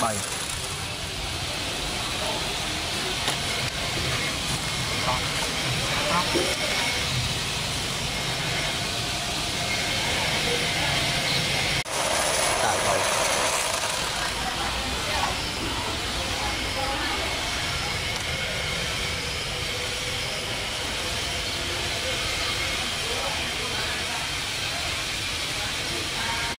拜